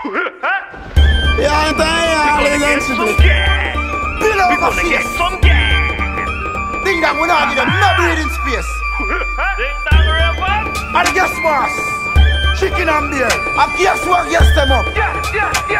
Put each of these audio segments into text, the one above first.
Yeah, ain't I gonna get some gas. Pillow We gonna get some gas. Ding dong, we not give them no breathing space. Ding dong rapper. And the gas mask. Chicken and beer. And guess what? Yes, them up. Yeah, yeah, yeah,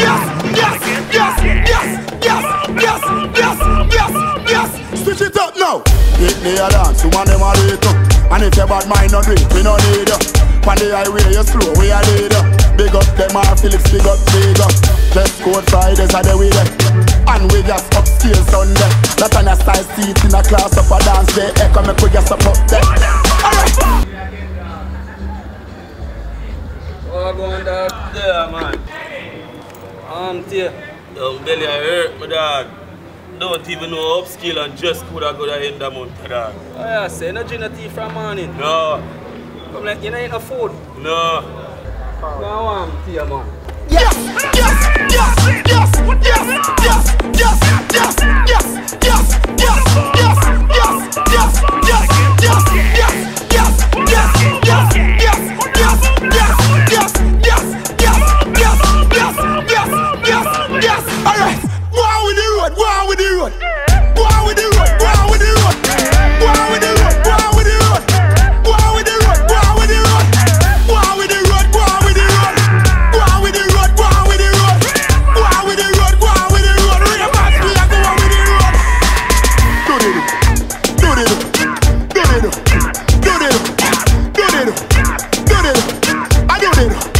Yes, yes, yes, yes, yes, yes, yes, yes, yes. Switch it up now. Take me a dance, you woman them all do up. And if your bad mind no do it, we no need you. On the highway you slow, we a lead you. Big up them all, Phillips, big up big up. Just go Fridays are the way there. And we just upscale Sunday. Not on a size seat in a class up a dance day. Hey, come make we just up up there. Alright. Oh, going down there, man. Um, dear. Yo, belly I hurt, my dog. Don't even know upskill and just could have got a end the month, dog. Oh, yeah, say, no drink no tea from morning. No, Come like, you know, ain't no food. no. Go on, tea, man. Yes, yes, yes, yes, yes, yes, yes, yes, yes, yes, road. Go on with the road. Go on with the road. Go on with the road. Go on with the road. Go on with the road. Go on with the road. Go on with the road. Go on with the road. Go on with the road. Go on with the road. Go on with the road. Go on with the road. Real fast, we are going with the road. Do the do. Do the do. Do the do. Do the do. Do the do. Do the do. I do the do.